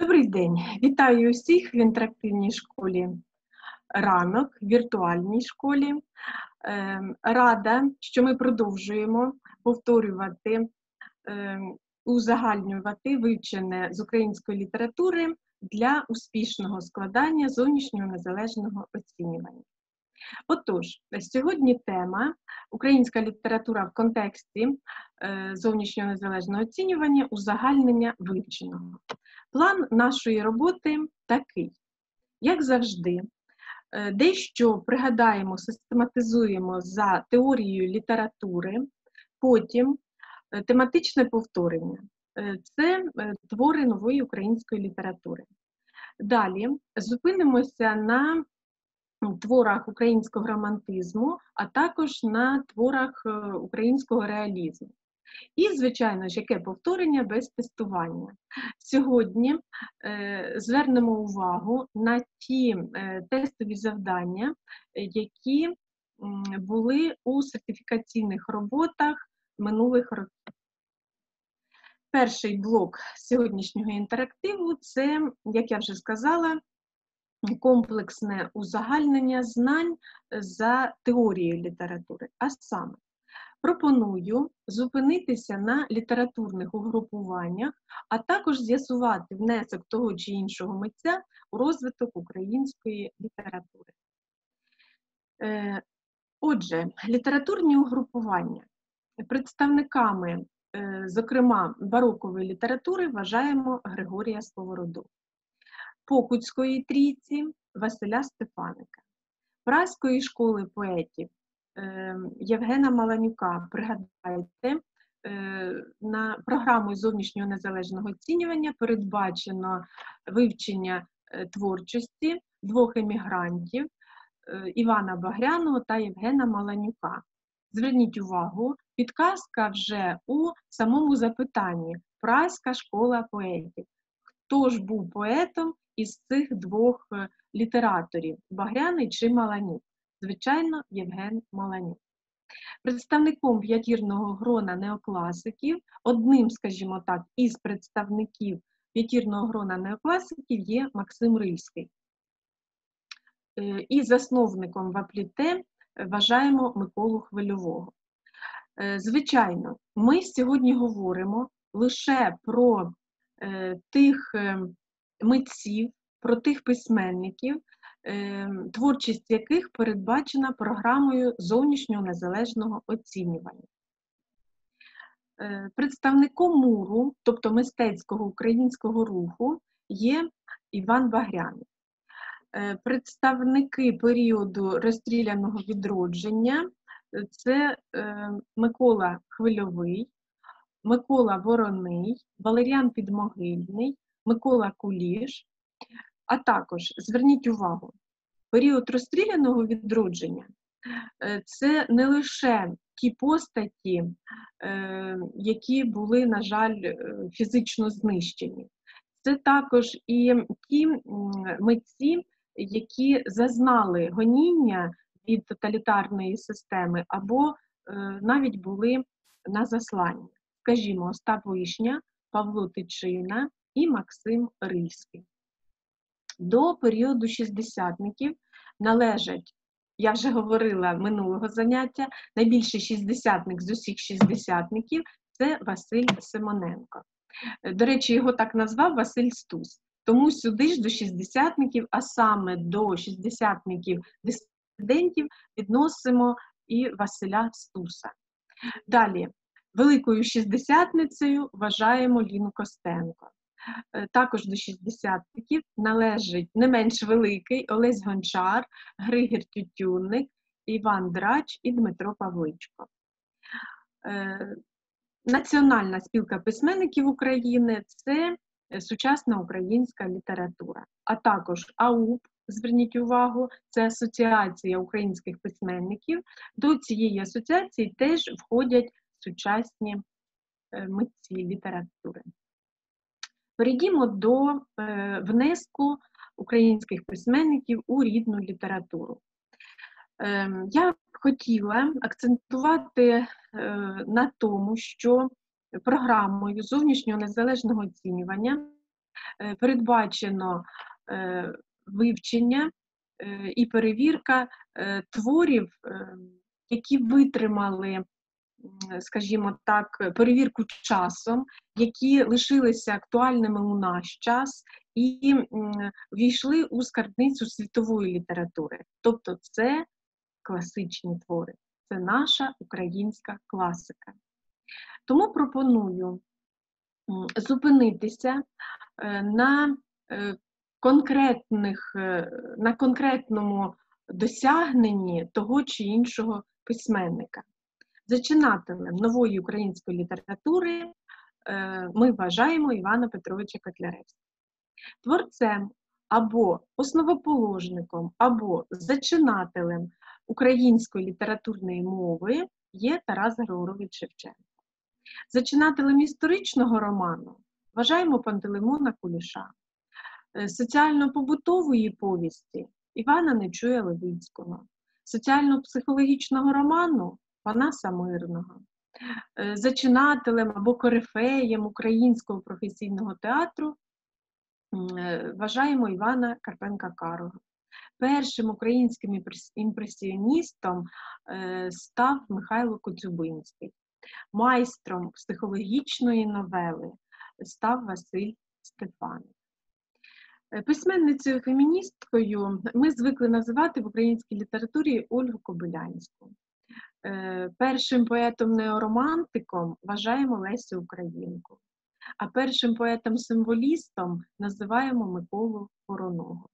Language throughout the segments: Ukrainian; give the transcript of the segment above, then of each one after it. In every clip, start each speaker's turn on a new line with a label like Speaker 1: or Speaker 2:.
Speaker 1: Добрий день! Вітаю усіх в інтерактивній школі ранок, віртуальній школі. Ем, рада, що ми продовжуємо повторювати, ем, узагальнювати вивчене з української літератури для успішного складання зовнішнього незалежного оцінювання. Отож, сьогодні тема Українська література в контексті е, зовнішнього незалежного оцінювання, узагальнення вивченого. План нашої роботи такий, як завжди, е, дещо пригадаємо, систематизуємо за теорією літератури, потім е, тематичне повторення це твори нової української літератури. Далі зупинимося на творах українського романтизму, а також на творах е, українського реалізму. І, звичайно ж, яке повторення без тестування. Сьогодні е, звернемо увагу на ті е, тестові завдання, які м, були у сертифікаційних роботах минулих років. Перший блок сьогоднішнього інтерактиву це, як я вже сказала, комплексне узагальнення знань за теорією літератури. А саме, пропоную зупинитися на літературних угрупуваннях, а також з'ясувати внесок того чи іншого митця у розвиток української літератури. Е, отже, літературні угрупування. Представниками, е, зокрема, барокової літератури вважаємо Григорія Сковороду. Покутської трійці Василя Стефаника, Праської школи поетів е, Євгена Маланюка. Пригадайте, е, на програму зовнішнього незалежного оцінювання передбачено вивчення е, творчості двох емігрантів Івана Багряного та Євгена Маланюка. Зверніть увагу, підказка вже у самому запитанні Праська школа поетів. Хто ж був поетом із цих двох е, літераторів Багряний чи Маланюк? Звичайно, Євген Маланюк. Представником п'ятірного грона неокласиків, одним, скажімо так, із представників п'ятірного грона неокласиків є Максим Рильський. Е, і засновником вапліте вважаємо Миколу Хвильового. Е, звичайно, ми сьогодні говоримо лише про тих митців, про тих письменників, ем, творчість яких передбачена програмою зовнішнього незалежного оцінювання. Е, представником муру, тобто мистецького українського руху, є Іван Багряний. Е, представники періоду розстріляного відродження це е, Микола Хвильовий, Микола Вороний, Валеріан Підмогильний, Микола Куліш, а також зверніть увагу, період розстріляного відродження е, це не лише ті постаті, е, які були, на жаль, е, фізично знищені, це також і ті митці, які зазнали гоніння від тоталітарної системи, або навіть були на засланні. Скажімо, Остап Вишня, Павло Тичина, і Максим Рильський. До періоду шістдесятників належать, я вже говорила минулого заняття, найбільший шістдесятник з усіх шістдесятників це Василь Симоненко. До речі, його так назвав Василь Стус. Тому сюди ж до шістдесятників, а саме до шістдесятників дисидентів відносимо і Василя Стуса. Далі, великою шістдесятницею вважаємо Ліну Костенко. Е, також до шістдесятників належить не менш великий Олесь Гончар, Григір Тютюнник, Іван Драч і Дмитро Павличко. Е, Національна спілка письменників України це сучасна українська література, а також АУП, зверніть увагу, це Асоціація українських письменників. До цієї асоціації теж входять сучасні е, митці літератури. Перейдімо до е, внеску українських письменників у рідну літературу. Ем, я хотіла акцентувати е, на тому, що програмою зовнішнього незалежного оцінювання Передбачено вивчення і перевірка творів, е, які витримали, скажімо так, перевірку часом, які лишилися актуальними у наш час і війшли у скарбницю світової літератури. Тобто це класичні твори, це наша українська класика. Тому пропоную зупинитися е, на е, конкретних, е, на конкретному досягненні того чи іншого письменника. Зачинателем нової української літератури е, ми вважаємо Івана Петровича Котляревського. Творцем або основоположником, або зачинателем української літературної мови є Тарас Григорович Шевченко. Зачинателем історичного роману вважаємо Пантелеймона Куліша, Е, соціально-побутової повісті Івана Нечуя Левицького, соціально-психологічного роману Панаса Мирного, Е, зачинателем або корифеєм українського професійного театру е, вважаємо Івана Карпенка Карого. Першим українським імпресіоністом е, став Михайло Коцюбинський. Майстром психологічної новели став Василь Стефаник. Е, Письменницею феміністкою ми звикли називати в українській літературі Ольгу Кобилянську. Е, Першим поетом-неоромантиком вважаємо Лесю Українку, а першим поетом-символістом називаємо Миколу Вороного.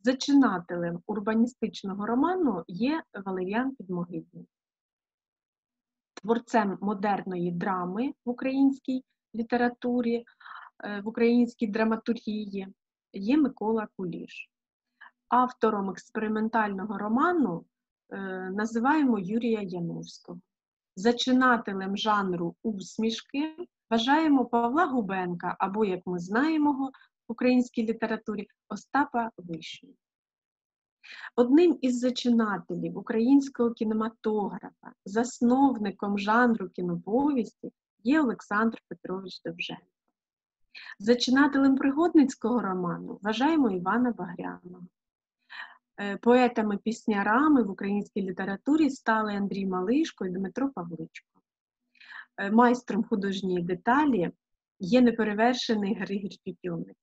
Speaker 1: Зачинателем урбаністичного роману є Валеріан Підмогильний. Творцем модерної драми в українській літературі, е, в українській драматургії є Микола Куліш. Автором експериментального роману називаємо Юрія Яновського. Зачинателем жанру усмішки вважаємо Павла Губенка, або, як ми знаємо його в українській літературі, Остапа Вишню. Одним із зачинателів українського кінематографа, засновником жанру кіноповісті є Олександр Петрович Довженко. Зачинателем пригодницького роману вважаємо Івана Багряного. Е, Поетами-піснярами в українській літературі стали Андрій Малишко і Дмитро Павличко. Е, Майстром художньої деталі є неперевершений Григір Тютюнник.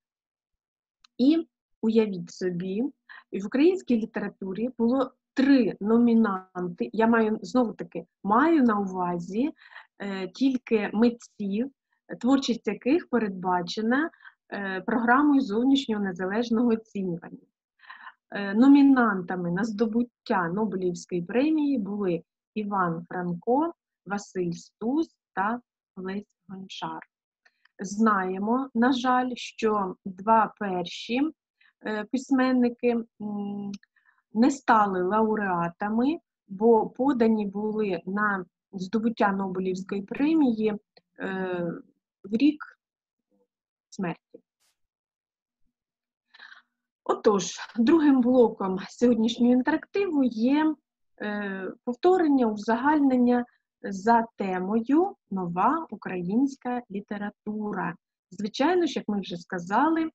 Speaker 1: І уявіть собі, в українській літературі було три номінанти. Я маю знову таки маю на увазі е, тільки митців, творчість яких передбачена е, програмою зовнішнього незалежного оцінювання. Е, Номінантами на здобуття Нобелівської премії були Іван Франко, Василь Стус та Лесь Гончар. Знаємо, на жаль, що два перші е, письменники не стали лауреатами, бо подані були на здобуття Нобелівської премії е, в рік смерті. Отож, другим блоком сьогоднішнього інтерактиву є е, повторення, узагальнення за темою Нова українська література. Звичайно ж, як ми вже сказали,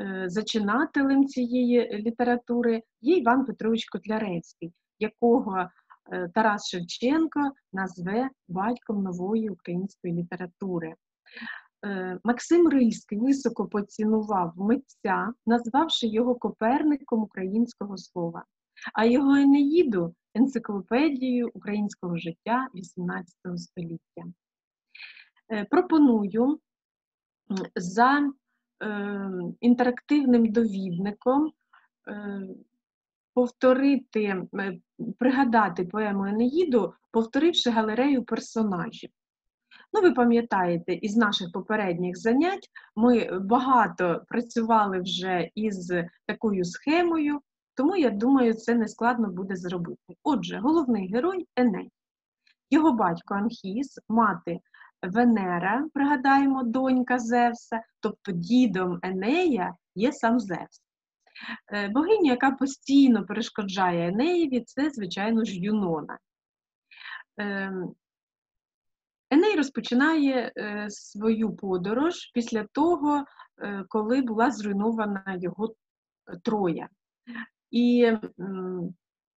Speaker 1: е, зачинателем цієї літератури є Іван Петрович Котляревський, якого е, Тарас Шевченко назве батьком нової української літератури. Е, Максим Рильський високо поцінував митця, назвавши його Коперником українського слова, а його Енеїду енциклопедією українського життя XVIII століття. Е, Пропоную за е, інтерактивним довідником повторити, пригадати поему Енеїду, повторивши галерею персонажів. Ну, ви пам'ятаєте, із наших попередніх занять ми багато працювали вже із такою схемою, тому я думаю, це не складно буде зробити. Отже, головний герой Еней. Його батько Анхіс, мати Венера, пригадаємо, донька Зевса, тобто дідом Енея є сам Зевс. Е, Богиня, яка постійно перешкоджає Енеєві, це, звичайно ж, Юнона. Еней розпочинає е, свою подорож після того, е, коли була зруйнована його Троя. І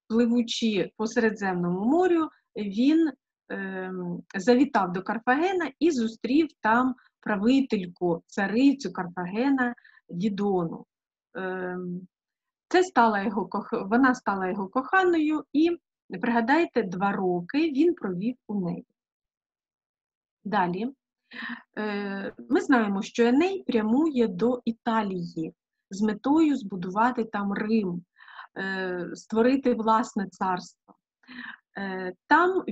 Speaker 1: пливучи по Середземному морю, він ем, завітав до Карфагена і зустрів там правительку, царицю Карфагена Дідону. Ем, це стала його, Вона стала його коханою, і, пригадайте, два роки він провів у неї. Далі е, ми знаємо, що Еней прямує до Італії з метою збудувати там Рим, е, створити власне царство. Е, там,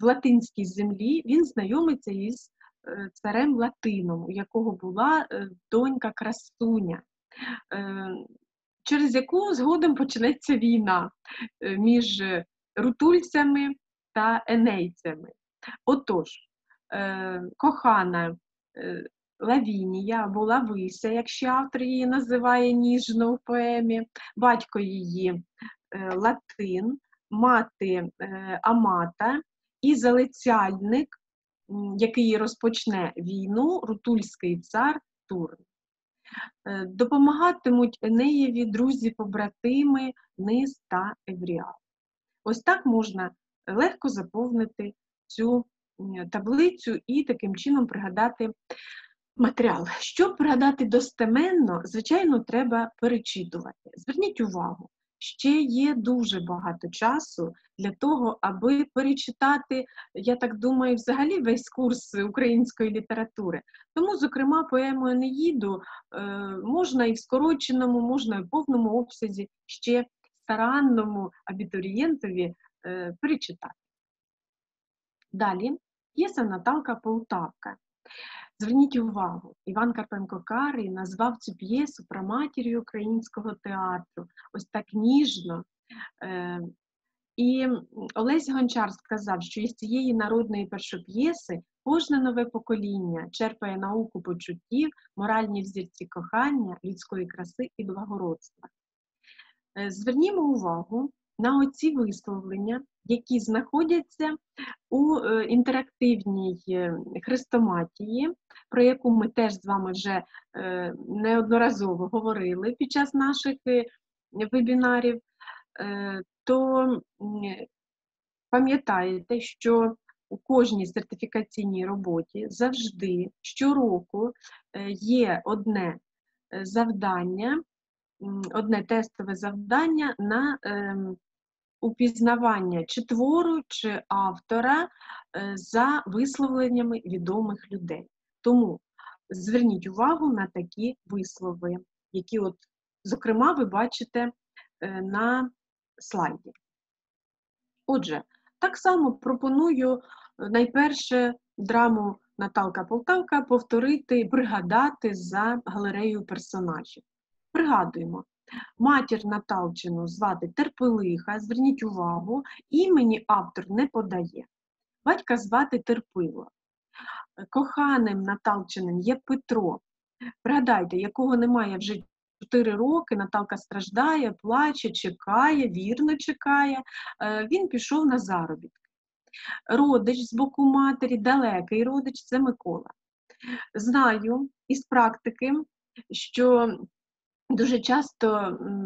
Speaker 1: в латинській землі, він знайомиться із царем Латином, у якого була донька красуня, через яку згодом почнеться війна між рутульцями та енейцями. Отож, кохана е, Лавінія або Лавися, якщо автор її називає ніжно в поемі, батько її е, Латин, мати Амата і залицяльник, який розпочне війну, рутульський цар Турн. Допомагатимуть Енеєві друзі-побратими Низ та Евріал. Ось так можна легко заповнити цю таблицю і таким чином пригадати матеріал. Щоб пригадати достеменно, звичайно, треба перечитувати. Зверніть увагу, ще є дуже багато часу для того, аби перечитати, я так думаю, взагалі весь курс української літератури. Тому, зокрема, поему Енеїду е, можна і в скороченому, можна і в повному обсязі ще старанному абітурієнтові е, перечитати. Далі П'єса Наталка Полтавка. Зверніть увагу, Іван Карпенко Карий назвав цю п'єсу про матір'ю українського театру, ось так ніжно. Е, і Олесь Гончар сказав, що із цієї народної першоп'єси кожне нове покоління черпає науку почуттів, моральні взірці кохання, людської краси і благородства. Е, звернімо увагу на оці висловлення, які знаходяться у е, інтерактивній е, хрестоматії, про яку ми теж з вами вже е, неодноразово говорили під час наших вебінарів, то пам'ятаєте, що у кожній сертифікаційній роботі завжди щороку є одне завдання, одне тестове завдання на ем, упізнавання чи твору, чи автора е, за висловленнями відомих людей. Тому зверніть увагу на такі вислови, які, от, зокрема, ви бачите е, на слайді. Отже, так само пропоную е, найперше драму Наталка Полтавка повторити, пригадати за галереєю персонажів. Пригадуємо, Матір Наталчину звати Терпелиха, зверніть увагу, імені автор не подає. Батька звати Терпило. Коханим Наталчиним є Петро. Пригадайте, якого немає вже 4 роки, Наталка страждає, плаче, чекає, вірно чекає. Е, він пішов на заробітки. Родич з боку матері, далекий родич це Микола. Знаю із практики, що Дуже часто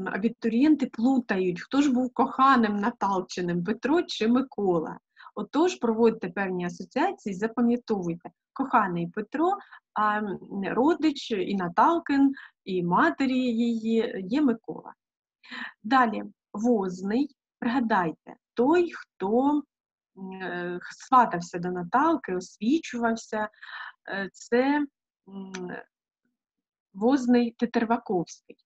Speaker 1: абітурієнти плутають, хто ж був коханим Наталчиним, Петро чи Микола. Отож, проводьте певні асоціації, запам'ятовуйте, коханий Петро, а родич і Наталкин, і матері її є Микола. Далі, возний, пригадайте, той, хто е, сватався до Наталки, освічувався, е, це возний Тетерваковський.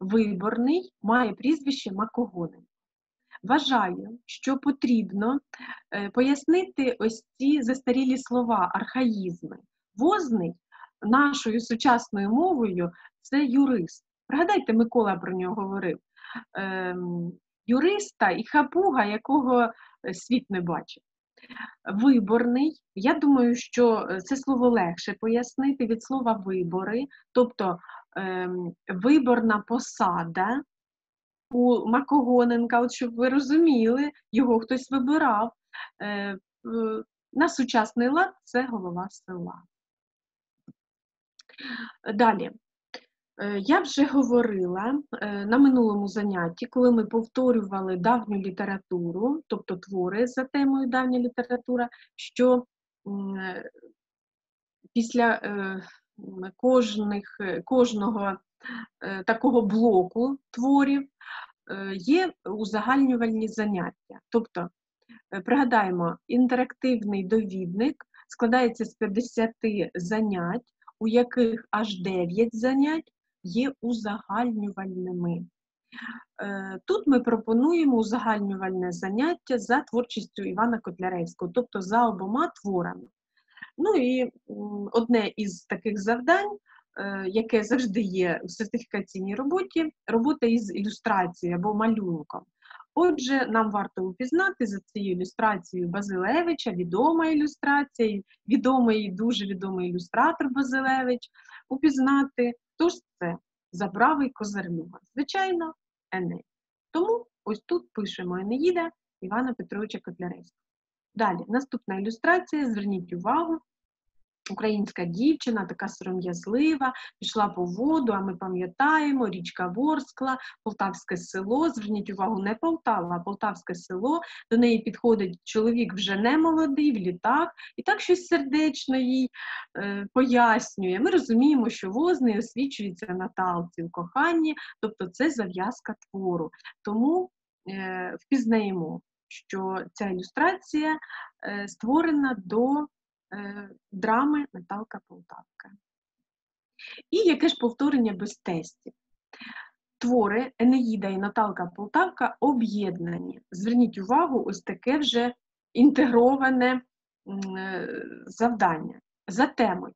Speaker 1: Виборний має прізвище Макогонин. Вважаю, що потрібно е, пояснити ось ці застарілі слова, архаїзми. Возний нашою сучасною мовою це юрист. Пригадайте, Микола про нього говорив. Ем, юриста і хапуга, якого е, світ не бачив. Виборний, я думаю, що е, це слово легше пояснити від слова вибори, тобто е, виборна посада у Макогоненка, от щоб ви розуміли, його хтось вибирав. Е, На сучасний лад це голова села. Далі. Е, я вже говорила е, на минулому занятті, коли ми повторювали давню літературу, тобто твори за темою давня література, що після е, кожних, кожного такого блоку творів є узагальнювальні заняття. Тобто, пригадаємо, інтерактивний довідник складається з 50 занять, у яких аж 9 занять є узагальнювальними. Е, тут ми пропонуємо узагальнювальне заняття за творчістю Івана Котляревського, тобто за обома творами. Ну і одне із таких завдань, е, яке завжди є в сертифікаційній роботі, робота із ілюстрацією або малюнком. Отже, нам варто упізнати за цією ілюстрацією Базилевича, відома ілюстрація, відомий дуже відомий ілюстратор Базилевич, упізнати Хто ж це забравий козарлюга? Звичайно, Еней. Тому ось тут пишемо Енеїда Івана Петровича Котляревського. Далі, наступна ілюстрація, зверніть увагу, Українська дівчина, така сором'язлива, пішла по воду, а ми пам'ятаємо, річка Ворскла, Полтавське село. Зверніть увагу, не Полтава, а Полтавське село. До неї підходить чоловік вже не молодий, в літак, і так щось сердечно їй е, пояснює. Ми розуміємо, що возний освічується Наталці в коханні, тобто це зав'язка твору. Тому е, впізнаємо, що ця ілюстрація е, створена до. Е, драми Наталка Полтавка. І яке ж повторення без тестів? Твори Енеїда і Наталка Полтавка об'єднані. Зверніть увагу, ось таке вже інтегроване е, завдання за темою.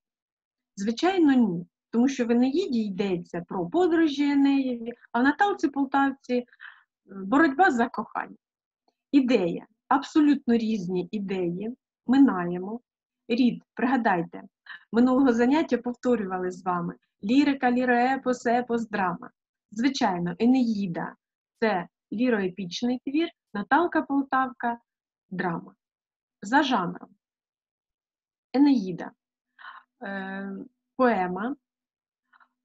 Speaker 1: Звичайно, ні. Тому що в Енеїді йдеться про подорожі Енеєві, а в Наталці Полтавці е, боротьба за кохання. Ідея, абсолютно різні ідеї. Минаємо, Рід, пригадайте, минулого заняття повторювали з вами лірика, ліроепос, епос, драма. Звичайно, Енеїда це ліроепічний твір, Наталка Полтавка драма. За жанром. Енеїда, е, поема,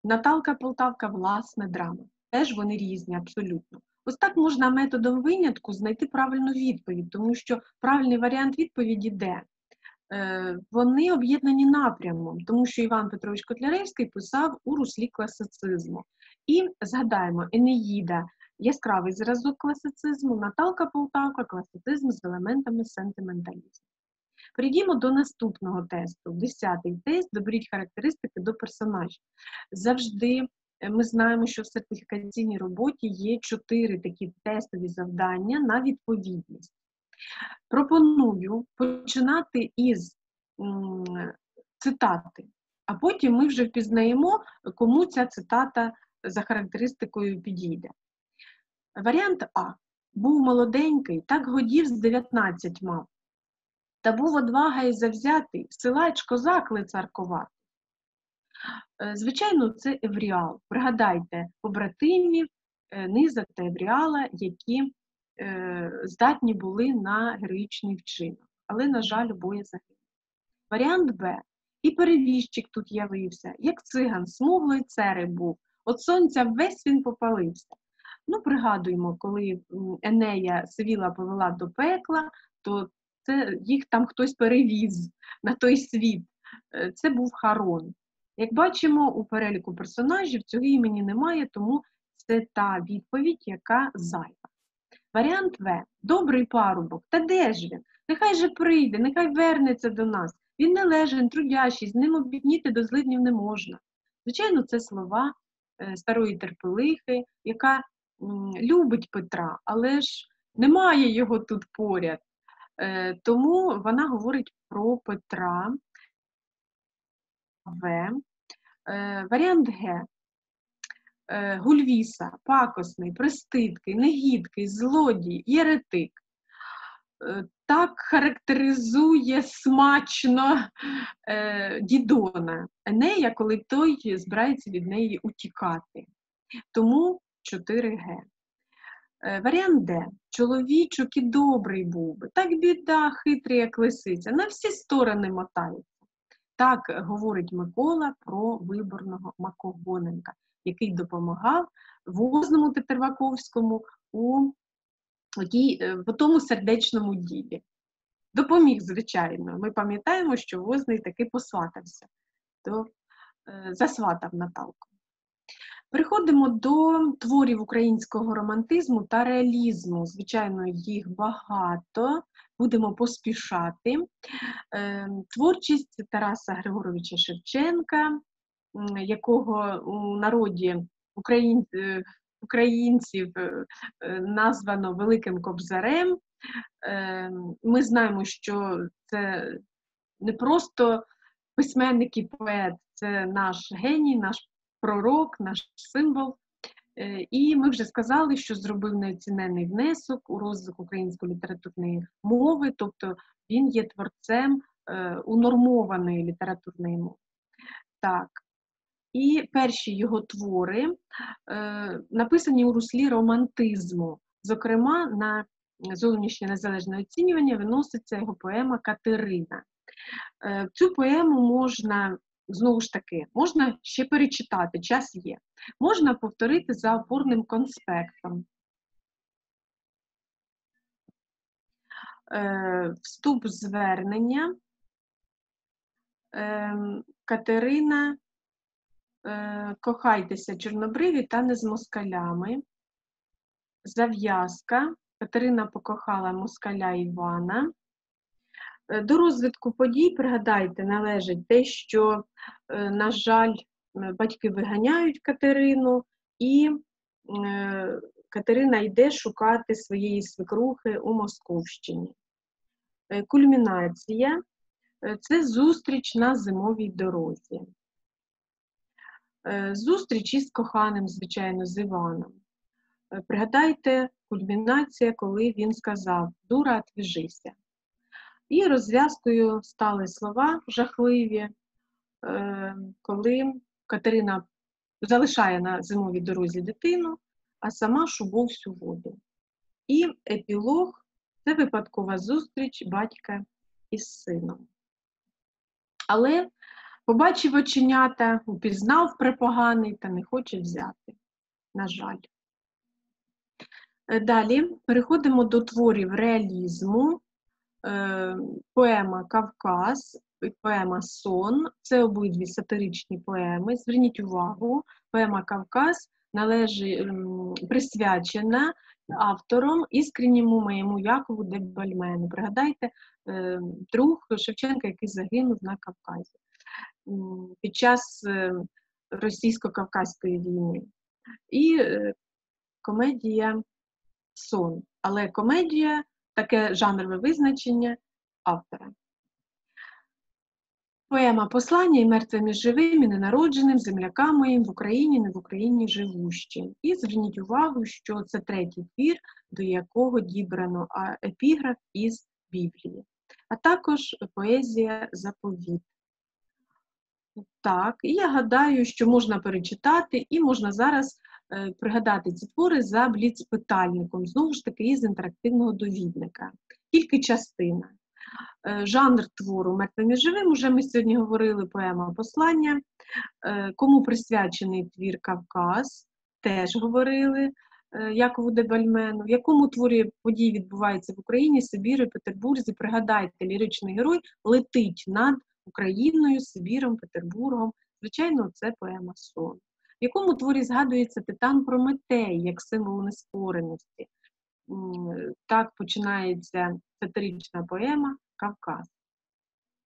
Speaker 1: Наталка Полтавка, власне, драма. Теж вони різні, абсолютно. Ось так можна методом винятку знайти правильну відповідь, тому що правильний варіант відповіді де? Е, вони об'єднані напрямом, тому що Іван Петрович Котляревський писав у руслі класицизму. І згадаємо, Енеїда яскравий зразок класицизму, Наталка Полтавка, класицизм з елементами сентименталізму. Перейдімо до наступного тесту. Десятий тест доберіть характеристики до персонажів. Завжди е, ми знаємо, що в сертифікаційній роботі є чотири такі тестові завдання на відповідність. Пропоную починати із цитати, а потім ми вже впізнаємо, кому ця цитата за характеристикою підійде. Варіант А. Був молоденький, так годів з 19 мав. Та був одвага і завзятий, силач козак лицаркував. Е, звичайно, це Евріал. Пригадайте побратимів е, Низа та Евріала, які здатні були на героїчний вчинок, але, на жаль, обоє загинули. Варіант Б. І перевіщик тут явився, як циган, смуглий церей був, от сонця весь він попалився. Ну, пригадуємо, коли Енея Севіла повела до пекла, то це їх там хтось перевіз на той світ. Е, це був Харон. Як бачимо, у переліку персонажів цього імені немає, тому це та відповідь, яка зайва. Варіант В. Добрий парубок. Та де ж він? Нехай же прийде, нехай вернеться до нас. Він належен, трудящий, з ним обідніти до злиднів не можна. Звичайно, це слова е, старої терпелихи, яка любить Петра, але ж немає його тут поряд. Е, тому вона говорить про Петра В. Е, варіант Г. Е, Гульвіса, пакосний, пристидкий, негідкий, злодій, єретик. Е, так характеризує смачно е, Дідона Енея, коли той збирається від неї утікати. Тому 4Г. Е, Варіант Д. Чоловічок і добрий був би, так біда, хитрий, як лисиця, на всі сторони мотається. Так говорить Микола про виборного Макогоненка, який допомагав возному Тетерваковському у, у, е, тому сердечному ділі. Допоміг, звичайно. Ми пам'ятаємо, що возний таки посватався, то е, засватав Наталку. Переходимо до творів українського романтизму та реалізму. Звичайно, їх багато, будемо поспішати. Е, Творчість Тараса Григоровича Шевченка, якого у народі е, українців е, е, названо Великим Кобзарем. Ми знаємо, що це не просто письменник і поет, це наш геній, наш пророк, наш символ. І ми вже сказали, що зробив неоцінений внесок у розвиток української літературної мови, тобто він є творцем унормованої літературної мови. Так. І перші його твори е, написані у руслі романтизму. Зокрема, на зовнішнє незалежне оцінювання виноситься його поема Катерина. Е, Цю поему можна, знову ж таки, можна ще перечитати, час є. Можна повторити за опорним конспектом. Е, Вступ звернення. Ем, Катерина, е, кохайтеся чорнобриві та не з москалями. Зав'язка. Катерина покохала москаля Івана. Е, До розвитку подій, пригадайте, належить те, що, е, на жаль, е, батьки виганяють Катерину, і е, Катерина йде шукати своєї свекрухи у Московщині. Е, Кульмінація е, це зустріч на зимовій дорозі. Е, Зустріч із коханим, звичайно, з Іваном. Е, Пригадайте кульмінація, коли він сказав Дура, отвіжися. І розв'язкою стали слова жахливі, е, коли Катерина залишає на зимовій дорозі дитину, а сама шубов всю воду. І епілог це випадкова зустріч батька із сином. Але побачив оченята, упізнав препоганий та не хоче взяти. На жаль. Е, Далі переходимо до творів реалізму. Е, Поема Кавказ і поема Сон це обидві сатиричні поеми. Зверніть увагу, поема Кавказ належить присвячена автором іскренньому моєму Якову де Бальмену. Пригадайте, е, друг Шевченка, який загинув на Кавказі під час е, російсько-кавказької війни. І е, комедія сон. Але комедія таке жанрове визначення автора. Поема Послання і мертвим і живим, і ненародженим, землякам моїм в Україні, не в Україні живущим. І зверніть увагу, що це третій твір, до якого дібрано епіграф із Біблії, а також поезія заповіт. Так, і я гадаю, що можна перечитати, і можна зараз е, пригадати ці твори за бліц-питальником, знову ж таки, із інтерактивного довідника. Тільки частина. Е, жанр твору мертвим і живим. Уже ми сьогодні говорили поема послання. Е, кому присвячений твір Кавказ, теж говорили е, Якову Дебальмену. В якому творі події відбуваються в Україні, Сибірі, Петербурзі. Пригадайте, ліричний герой летить над Україною, Сибіром, Петербургом. Звичайно, це поема сон. В якому творі згадується Титан Прометей як символ неспореності. М, Так починається сатирична поема Кавказ.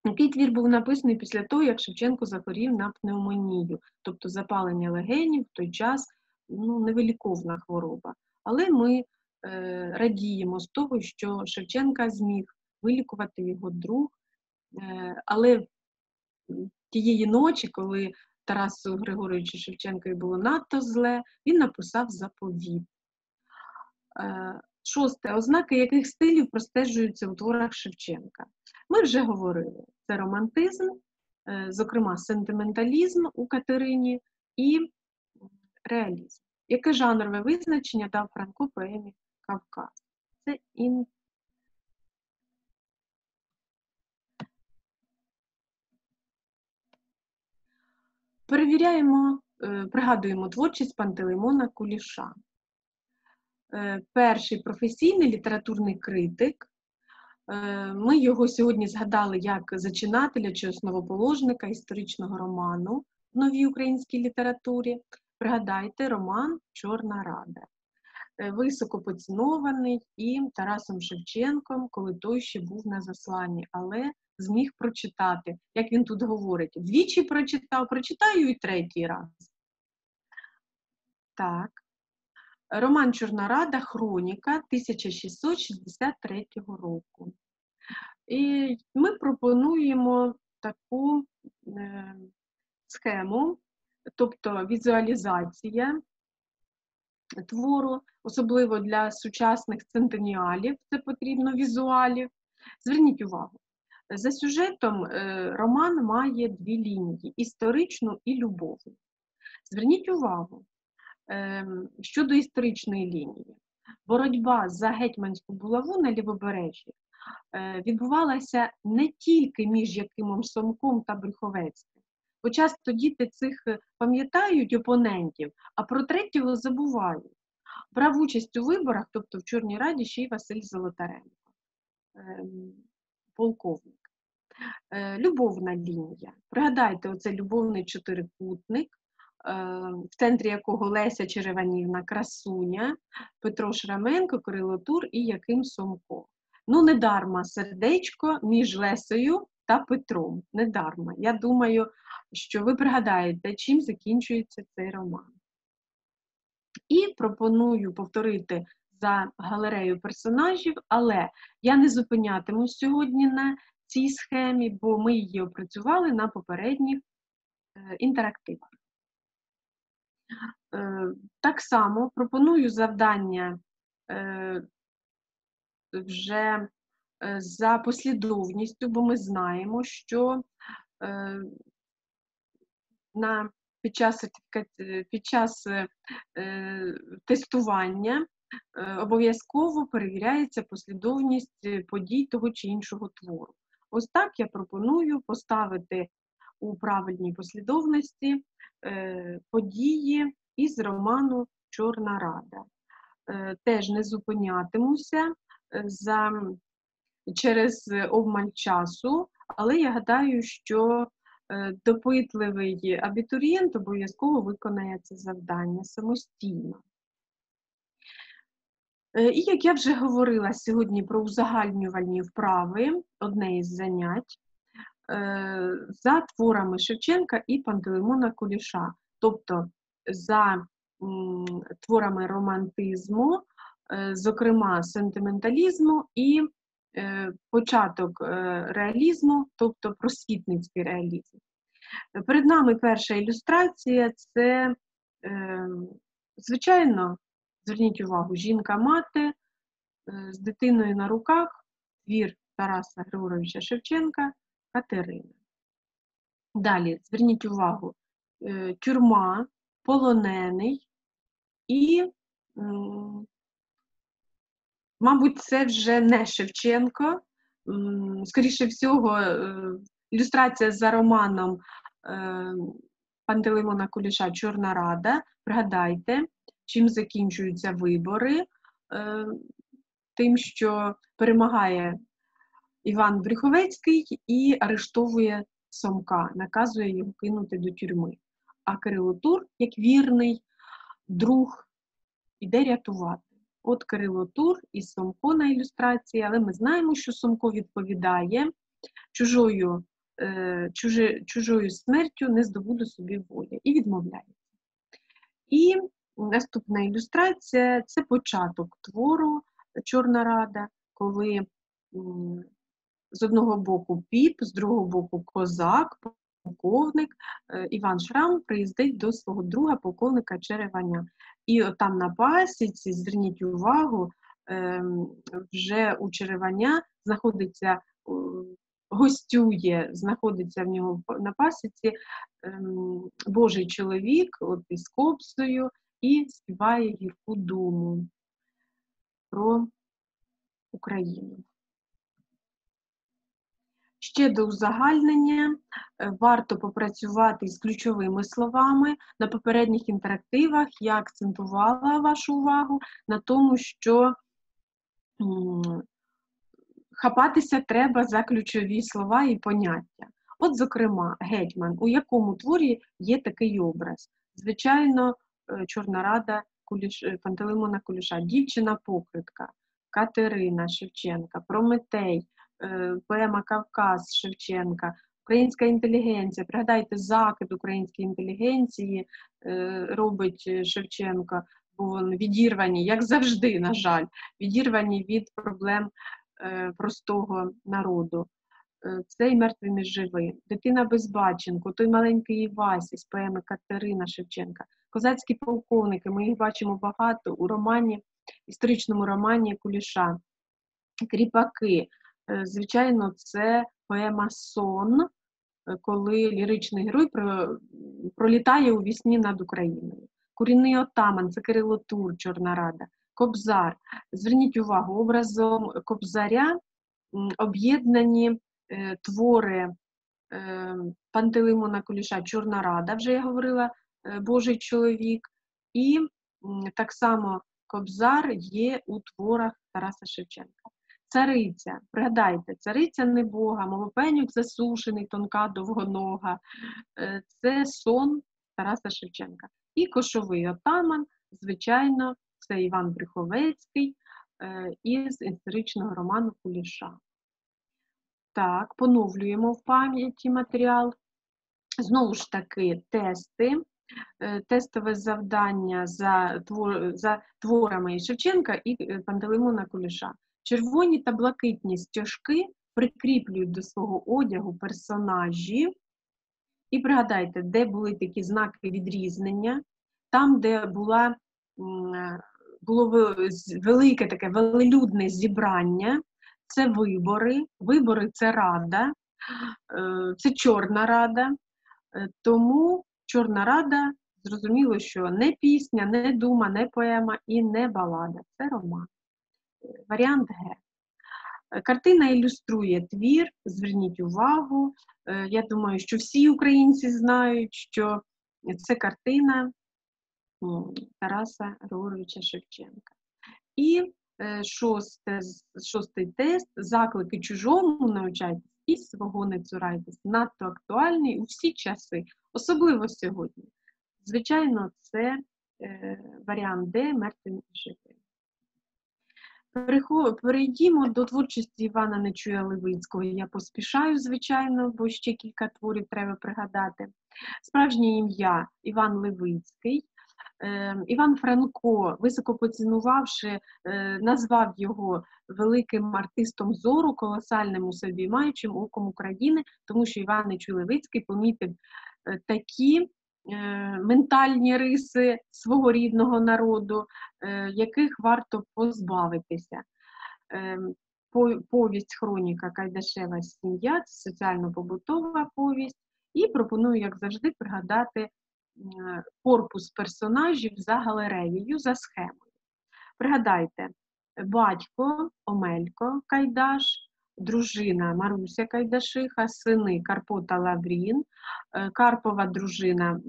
Speaker 1: Який твір був написаний після того, як Шевченко захворів на пневмонію, тобто запалення легенів в той час ну, невиліковна хвороба. Але ми е, радіємо з того, що Шевченка зміг вилікувати його друг. Е, але тієї ночі, коли Тарасу Григоровичу Шевченкові було надто зле, він написав заповіт. Е, Шосте. Ознаки яких стилів простежуються у творах Шевченка. Ми вже говорили: це романтизм, е, зокрема, сентименталізм у Катерині і реалізм. Яке жанрове визначення дав Франко поемі Кавказ. Це ін... Перевіряємо, е, пригадуємо творчість Пантелеймона Куліша. Е, перший професійний літературний критик. Е, ми його сьогодні згадали як зачинателя чи основоположника історичного роману в новій українській літературі. Пригадайте роман Чорна Рада. Високо поцінований і Тарасом Шевченком, коли той ще був на засланні, але зміг прочитати, як він тут говорить, двічі прочитав, прочитаю і третій раз. Так. Роман Чорна Рада, Хроніка 1663 року. І ми пропонуємо таку е, схему, тобто візуалізація твору, особливо для сучасних центеніалів, це потрібно візуалів. Зверніть увагу, за сюжетом е, роман має дві лінії історичну і любовну. Зверніть увагу ем, щодо історичної лінії. Боротьба за гетьманську булаву на лівобережжі е, відбувалася не тільки між Якимом Сомком та Брюховецьким, бо часто діти цих е, пам'ятають опонентів, а про третього забувають. Брав участь у виборах, тобто в Чорній Раді ще й Василь Золотаренко, ем, полковник. Е, любовна лінія. Пригадайте, оце любовний чотирикутник, е, в центрі якого Леся Череванівна, Красуня, Петро Шраменко, Кирило Тур і Яким Сомко. Ну, недарма сердечко між Лесею та Петром. Недарма. Я думаю, що ви пригадаєте, чим закінчується цей роман. І пропоную повторити за галерею персонажів, але я не зупинятимусь сьогодні на цій схемі, бо ми її опрацювали на попередніх е, інтерактивах. Е, так само пропоную завдання е, вже за послідовністю, бо ми знаємо, що на, під час під час тестування обов'язково перевіряється послідовність подій того чи іншого твору. Ось так я пропоную поставити у правильній послідовності е, події із роману Чорна Рада. Е, теж не зупинятимуся е, за, через обмаль часу, але я гадаю, що допитливий абітурієнт обов'язково виконає це завдання самостійно. Е, і як я вже говорила сьогодні про узагальнювальні вправи, одне із занять, е, за творами Шевченка і Пантелеймона Куліша, тобто за творами романтизму, е, зокрема сентименталізму і початок реалізму, тобто просвітницький реалізм. Перед нами перша ілюстрація це, звичайно, Зверніть увагу, жінка-мати е, з дитиною на руках, твір Тараса Григоровича Шевченка, Катерина. Далі, зверніть увагу, е, тюрма, полонений і, мабуть, це вже не Шевченко. Скоріше всього, е, ілюстрація за романом Пантелеймона Куліша Чорна Рада. Пригадайте, чим закінчуються вибори, е, тим, що перемагає Іван Брюховецький і арештовує Сомка, наказує його кинути до тюрми. А Кирило Тур, як вірний друг, іде рятувати. От Кирило Тур і Сомко на ілюстрації, але ми знаємо, що Сомко відповідає чужою е, чужою смертю не здобуду собі волі і відмовляється. І Наступна ілюстрація це початок твору Чорна Рада, коли з одного боку піп, з другого боку козак, полковник е, Іван Шрам приїздить до свого друга полковника Череваня. І там на пасіці, зверніть увагу, ем, вже у Череваня знаходиться, гостює, знаходиться в нього на пасіці ем, Божий чоловік от із копсою, і співає гірку думу. про Україну. Ще до узагальнення е, варто попрацювати з ключовими словами. На попередніх інтерактивах я акцентувала вашу увагу на тому, що хапатися треба за ключові слова і поняття. От, зокрема, гетьман, у якому творі є такий образ. Звичайно, Чорна Рада Куліш... Е, Пантелеймона Куліша, дівчина покритка, Катерина Шевченка, Прометей, е, поема Кавказ Шевченка, українська інтелігенція. Пригадайте, закид української інтелігенції робить Шевченко, бо відірвані, як завжди, на жаль, відірвані від проблем простого народу. Е, цей мертвий не живий, дитина Безбаченко, той маленький Івасі з поеми Катерина Шевченка, козацькі полковники. Ми їх бачимо багато у романі, історичному романі Куліша. Кріпаки. Е, звичайно, це поема Сон, е, коли ліричний герой пролітає у вісні над Україною. Курінний отаман це Кирило Тур, Чорна Рада, Кобзар. Зверніть увагу, образом Кобзаря об'єднані Е, твори е, Пантелеймона Куліша Чорна Рада, вже я говорила, Божий чоловік, і так само Кобзар є у творах Тараса Шевченка. Цариця, пригадайте, цариця не Бога, мовопенюк засушений, тонка довгонога. Це сон Тараса Шевченка. І кошовий отаман, звичайно, це Іван Брюховецький із історичного роману Куліша. Так, поновлюємо в пам'яті матеріал. Знову ж таки, тести, е, тестове завдання за твор, за творами Шевченка і е, Пантелеймона Куліша. Червоні та блакитні стяжки прикріплюють до свого одягу персонажі. І пригадайте, де були такі знаки відрізнення, там, де була, е, було велике таке велелюдне зібрання це вибори, вибори це рада, е, це Чорна Рада. Е, тому Чорна Рада зрозуміло, що не пісня, не дума, не поема і не балада. Це роман. Е, варіант Г. Картина ілюструє твір, зверніть увагу. Я думаю, що всі українці знають, що це картина Тараса Григоровича Шевченка. І Е, шосте, шостий тест, заклики чужому навчайтесь і свого не цурайтесь. Надто актуальний у всі часи, особливо сьогодні. Звичайно, це е, варіант Д мертвим жити. Перейдімо до творчості Івана Нечуя Левицького. Я поспішаю, звичайно, бо ще кілька творів треба пригадати. Справжнє ім'я Іван Левицький. Ем, Іван Франко, високо поцінувавши, е, назвав його великим артистом зору, колосальним у собі маючим оком України, тому що Іван Чулевицький помітив е, такі е, ментальні риси свого рідного народу, яких варто позбавитися. Ем, повість хроніка Кайдашева сім'я соціально-побутова повість, і пропоную, як завжди, пригадати корпус персонажів за галереєю, за схемою. Пригадайте, батько Омелько Кайдаш, дружина Маруся Кайдашиха, сини Карпо та Лаврін, е, Карпова дружина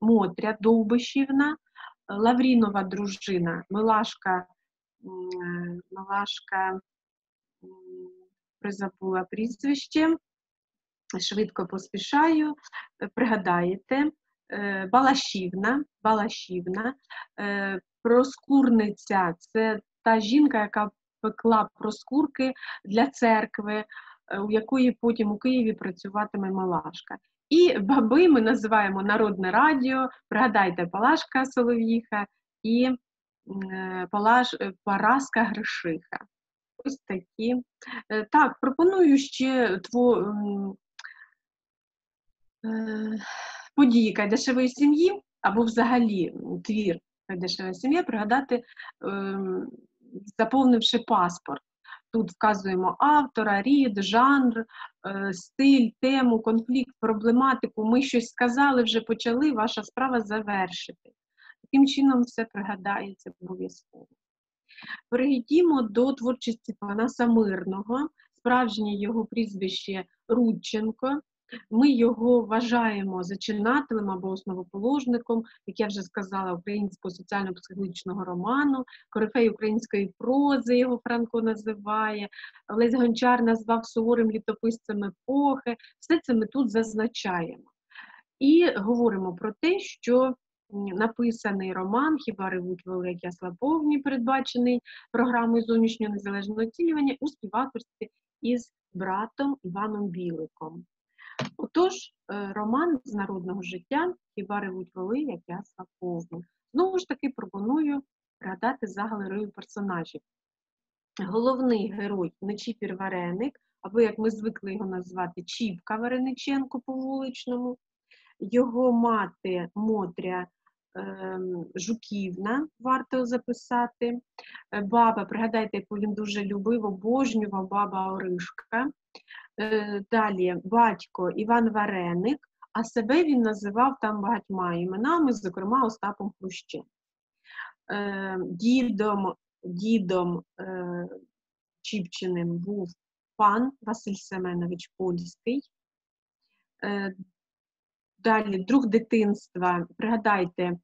Speaker 1: Мотря Довбишівна, Лаврінова дружина Милашка, Милашка призабула прізвище, швидко поспішаю, пригадаєте, Е, Балашівна, Балашівна, е, проскурниця це та жінка, яка пекла проскурки для церкви, е, у якої потім у Києві працюватиме Малашка. І баби ми називаємо Народне радіо, пригадайте, Палашка Солов'їха і Палаш, Параска Гришиха. Ось такі. Так, пропоную ще тво події Кайдашевої сім'ї або взагалі твір Кайдашева сім'я пригадати, ем, заповнивши паспорт. Тут вказуємо автора, рід, жанр, е, стиль, тему, конфлікт, проблематику. Ми щось сказали, вже почали, ваша справа завершити. Таким чином все пригадається обов'язково. Перейдімо до творчості Панаса Мирного, справжнє його прізвище Рудченко. Ми його вважаємо зачинателем або основоположником, як я вже сказала, українського соціально-психологічного роману, корифей української прози його Франко називає, Олесь Гончар назвав суворим літописцем епохи. Все це ми тут зазначаємо. І говоримо про те, що написаний роман Хіба ревуть великі слаповні, передбачений програмою зовнішнього незалежного оцінювання у співавторстві із братом Іваном Біликом. Отож, е, роман з народного життя Хіба ревуть воли, як ясла повні. Знову ж таки, пропоную пригадати за галерею персонажів. Головний герой Нечіпір Вареник, або, як ми звикли його назвати, Чіпка Варениченко по вуличному, його мати Мотря ем, Жуківна, варто записати. Е, баба, пригадайте, яку він дуже любив, обожнював баба Оришка. Е, далі батько Іван Вареник, а себе він називав там багатьма іменами, зокрема Остапом Хрущем. Е, дідом дідом е, Чіпчиним був пан Василь Семенович Польський. Далі, друг дитинства, пригадайте,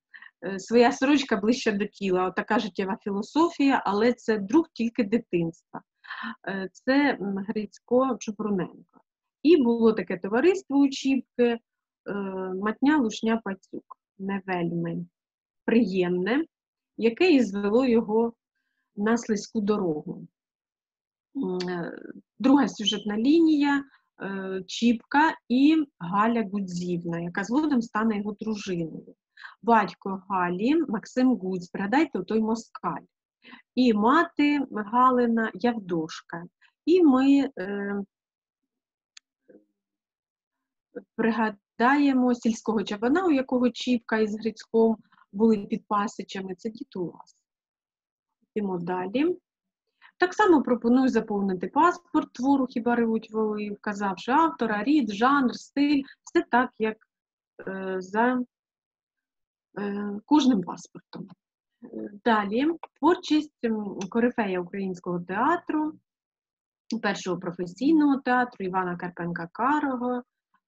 Speaker 1: своя сорочка ближче до тіла, така життєва філософія, але це друг тільки дитинства. Е, це Грицько Чупруненко. І було таке товариство у Чіпки, е, Матня Лушня Пацюк, не вельми приємне, яке і звело його на слизьку дорогу. Е, друга сюжетна лінія Чіпка і Галя Гудзівна, яка згодом стане його дружиною. Батько Галі Максим Гудз, пригадайте, той москаль і мати Галина Явдошка. І ми е, пригадаємо сільського чабана, у якого Чіпка із Грицьком були під пасичами, це Дітулас. Йдемо далі. Так само пропоную заповнити паспорт твору хіба ревуть воли, вказавши автора, рід, жанр, стиль, все так, як е, за е, кожним паспортом. Далі творчість корифея українського театру, першого професійного театру Івана Карпенка Карого,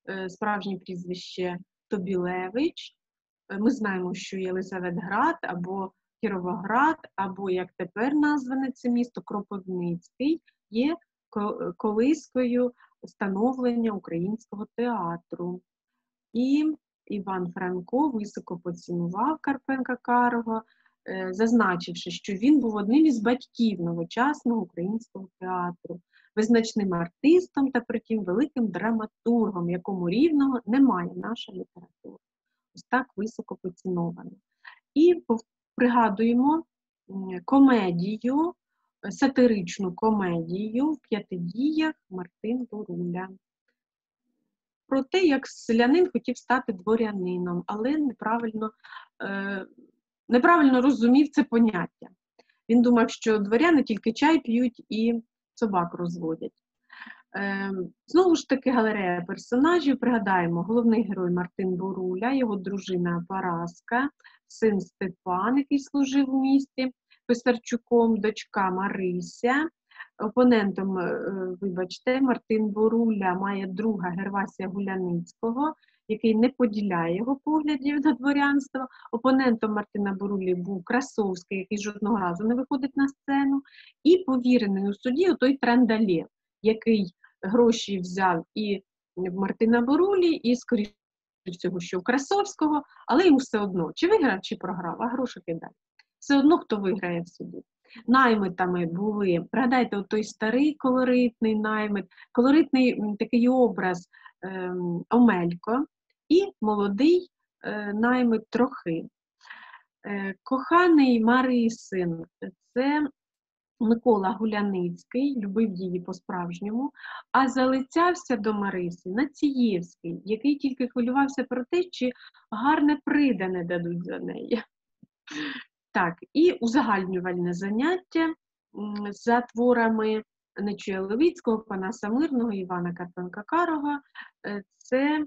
Speaker 1: е, справжнє прізвище Тобілевич. Е, ми знаємо, що Єлизаветград або Кіровоград, або, як тепер назване це місто Кропивницький, є колискою становлення українського театру. І Іван Франко високо поцінував Карпенка Карого. Е, зазначивши, що він був одним із батьків новочасного українського театру, визначним артистом та притім великим драматургом, якому рівного немає наша література. Ось так високо поціновано. І пригадуємо комедію, сатиричну комедію в п'яти діях Мартин Боруля. Про те, як селянин хотів стати дворянином, але неправильно е, неправильно розумів це поняття. Він думав, що дворяни тільки чай п'ють і собак розводять. Е, знову ж таки, галерея персонажів. Пригадаємо, головний герой Мартин Боруля, його дружина Параска, син Степан, який служив у місті Писарчуком, дочка Марися. Опонентом, е, вибачте, Мартин Боруля має друга Гервасія Гуляницького, який не поділяє його поглядів на дворянство. Опонентом Мартина Борулі був Красовський, який жодного разу не виходить на сцену, і повірений у суді той Трандалєв, який гроші взяв і в Мартина Борулі, і, скоріше всього, що у Красовського, але йому все одно, чи виграв, чи програв, а гроші кидає. Все одно, хто виграє в суді. Наймитами були, пригадайте, той старий колоритний наймит, колоритний такий образ ем, Омелько, і молодий е, наймит трохи. Е, коханий Марисин це Микола Гуляницький, любив її по-справжньому, а залицявся до Мариси Націєвський, який тільки хвилювався про те, чи гарне придане дадуть за неї. Так, і узагальнювальне заняття за творами Нечуя Левицького, Панаса Мирного, Івана Карпенка-Карова е, це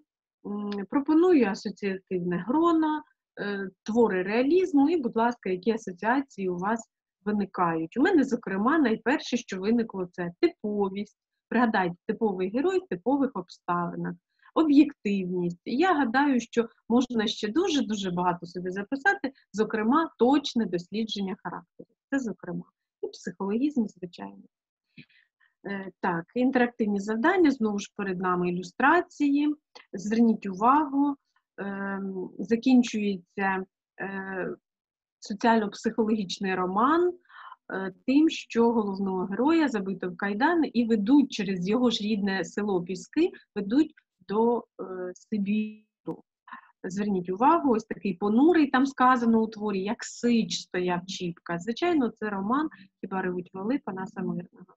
Speaker 1: пропоную асоціативне гроно, е, твори реалізму, і, будь ласка, які асоціації у вас виникають. У мене, зокрема, найперше, що виникло, це типовість. Пригадайте, типовий герой в типових обставинах, об'єктивність. Я гадаю, що можна ще дуже-дуже багато собі записати, зокрема, точне дослідження характеру. Це, зокрема, і психологізм, звичайно. Е, так, інтерактивні завдання, знову ж перед нами ілюстрації. Зверніть увагу, ем, закінчується е, соціально-психологічний роман е, тим, що головного героя забито в Кайдан і ведуть через його ж рідне село Піски, ведуть до Сибіру. Зверніть увагу, ось такий понурий там сказано у творі, як Сич стояв Чіпка. Звичайно, це роман Хіба ревуть воли Панаса Мирного.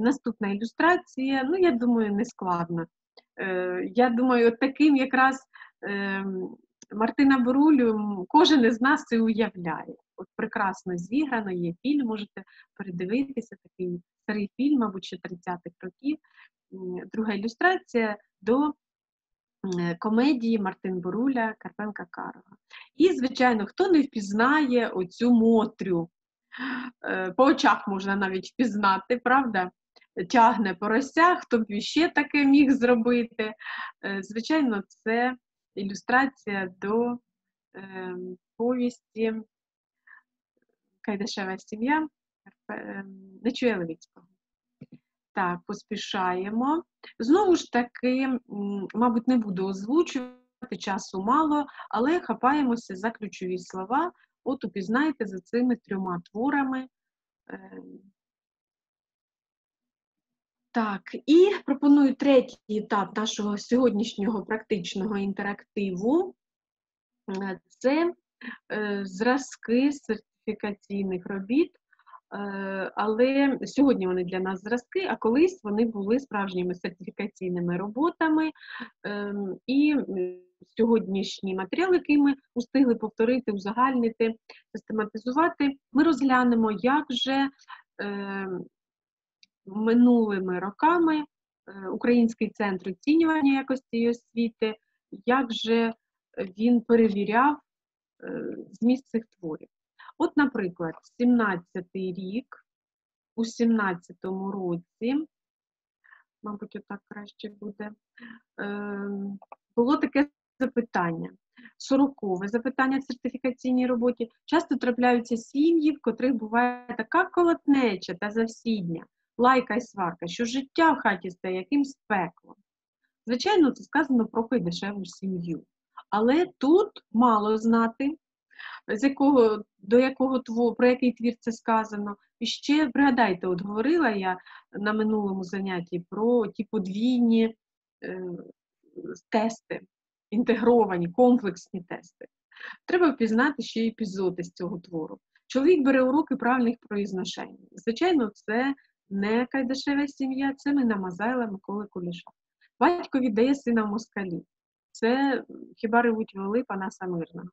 Speaker 1: Наступна ілюстрація, ну, я думаю, не складно. Е, я думаю, таким якраз ем, Мартина Борулю кожен із нас це уявляє. От Прекрасно зіграно, є фільм, можете передивитися, такий старий фільм, мабуть, ще 30-х років. Друга ілюстрація до комедії Мартин Боруля Карпенка Карова. І, звичайно, хто не впізнає оцю Мотрю, Е, по очах можна навіть впізнати, правда? Тягне порося, хто б ще таке міг зробити. Е, звичайно, це ілюстрація до е, повісті Кайдашева сім'я Нечуя Левіцького. Так, поспішаємо. Знову ж таки, мабуть, не буду озвучувати, часу мало, але хапаємося за ключові слова, От упізнайте за цими трьома творами. Ем. Так, і пропоную третій етап нашого сьогоднішнього практичного інтерактиву. Е, це е, зразки сертифікаційних робіт, е, але сьогодні вони для нас зразки, а колись вони були справжніми сертифікаційними роботами. Ем, і сьогоднішній матеріал, який ми встигли повторити, узагальнити, систематизувати, ми розглянемо, як же е, минулими роками е, Український центр оцінювання якості освіти, як же він перевіряв е, зміст цих творів. От, наприклад, 17-й рік, у 17-му році, мабуть, отак краще буде, е, було таке запитання. Сорокове запитання в сертифікаційній роботі. Часто трапляються сім'ї, в котрих буває така колотнеча та завсідня, лайка і сварка, що життя в хаті стає якимсь пеклом. Звичайно, це сказано про дешеву сім'ю. Але тут мало знати, з якого, до якого твор, про який твір це сказано. І ще пригадайте, от говорила я на минулому занятті про ті подвійні е, тести інтегровані, комплексні тести. Треба впізнати ще епізоди з цього твору. Чоловік бере уроки правильних проізношень. Звичайно, це не Кайдашева сім'я, це Мина Мазайла Миколи Куліша. Батько віддає сина в москалі. Це хіба ревуть воли Панаса Мирного.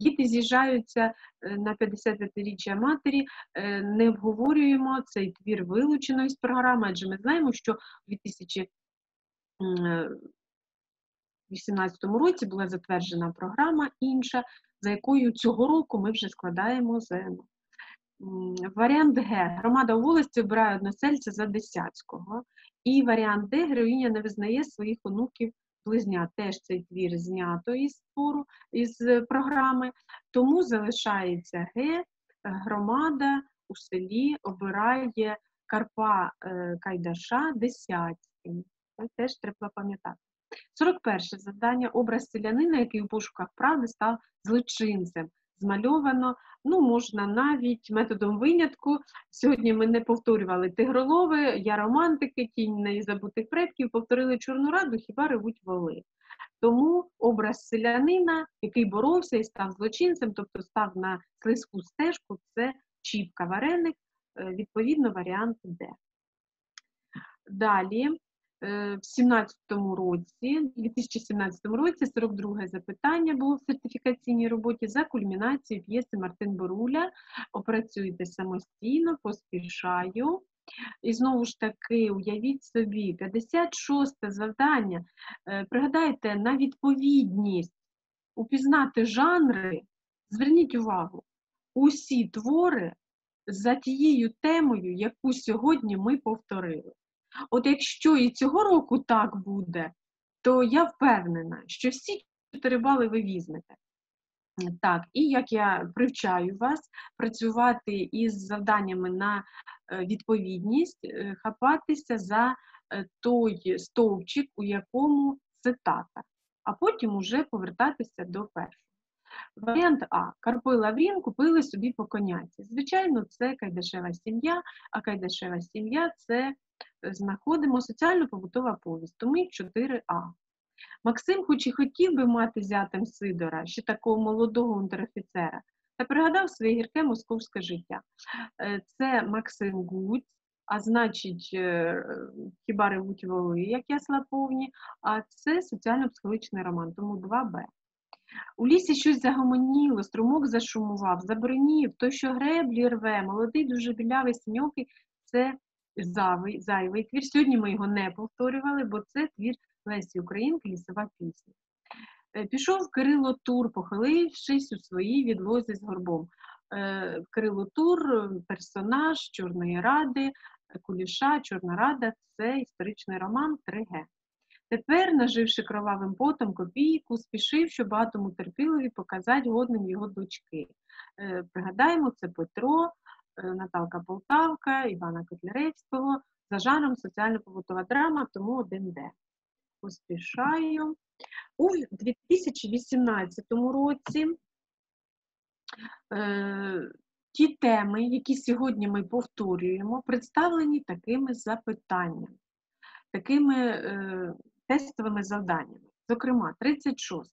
Speaker 1: Діти з'їжджаються е, на 55-річчя матері, е, не обговорюємо цей твір вилучено із програми, адже ми знаємо, що у 2018 році була затверджена програма інша, за якою цього року ми вже складаємо ЗНО. Варіант Г. Громада у волості обирає односельця за Десяцького. І варіант Д. Героїня не визнає своїх онуків близнят. Теж цей твір знято із твору, із програми. Тому залишається Г. Громада у селі обирає Карпа е, Кайдаша Десяцьким. Це теж треба пам'ятати. 41 завдання образ селянина, який у пошуках правди став злочинцем. Змальовано, ну, можна навіть методом винятку. Сьогодні ми не повторювали тигролови, я романтики, тінь незабутих предків, повторили Чорну раду, хіба ревуть воли. Тому образ селянина, який боровся і став злочинцем, тобто став на слизьку стежку, це чіпка вареник, е, відповідно, варіант Д. Далі в 17 році, 2017 році 42 запитання було в сертифікаційній роботі за кульмінацією п'єси Мартин Боруля. Опрацюйте самостійно, поспішаю. І знову ж таки, уявіть собі, 56 завдання. Е, пригадайте на відповідність, упізнати жанри, зверніть увагу, усі твори за тією темою, яку сьогодні ми повторили. От якщо і цього року так буде, то я впевнена, що всі 4 бали ви візьмете. Так, і як я привчаю вас працювати із завданнями на е, відповідність, е, хапатися за е, той стовпчик, у якому цитата, а потім уже повертатися до першого. Варіант А. Карпо і Лаврін купили собі по коняці. Звичайно, це Кайдашева сім'я, а Кайдашева сім'я це знаходимо соціально-побутова повість, тому 4А. Максим, хоч і хотів би мати зятем Сидора, ще такого молодого унтерофіцера, та пригадав своє гірке московське життя. Е, це Максим Гуць, а значить, е, хіба ревуть воли, як ясла повні, а це соціально-психологічний роман, тому 2Б. У лісі щось загомоніло, струмок зашумував, забронів, той, що греблі рве, молодий, дуже білявий синьокий, це зайвий, зайвий твір. Сьогодні ми його не повторювали, бо це твір Лесі Українки лісова пісня. Е, пішов Кирило Тур, похилившись у своїй відлозі з горбом. Е, Кирило Тур, персонаж Чорної Ради, Куліша, Чорна Рада це історичний роман 3Г. Тепер, наживши кровавим потом копійку, спішив, щоб багатому терпілові показати годним його дочки. Е, пригадаємо, це Петро, Наталка Полтавка, Івана Котляревського, за жанром соціально-побутова драма, тому 1Д поспішаю. У 2018 році е, ті теми, які сьогодні ми повторюємо, представлені такими запитаннями, такими е, тестовими завданнями. Зокрема, 36.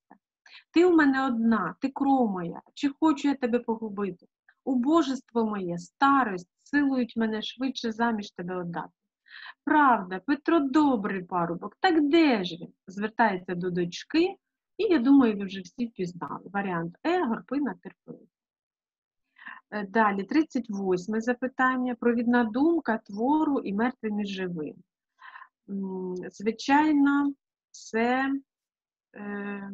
Speaker 1: Ти у мене одна, ти кров моя, чи хочу я тебе погубити? Убожество моє, старость, силують мене швидше заміж тебе отдати. Правда, Петро добрий парубок, так де ж він? Звертається до дочки, і я думаю, ви вже всі впізнали. Варіант Е, горпина терпилиця. Е, далі, 38 запитання. Провідна думка твору і мертвим і живим. Звичайно, це е,